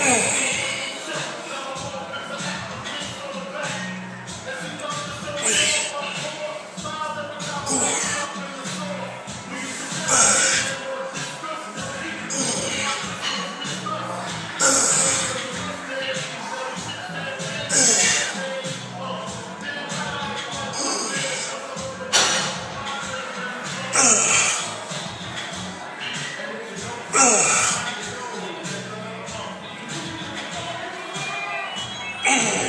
Ugh. Yeah.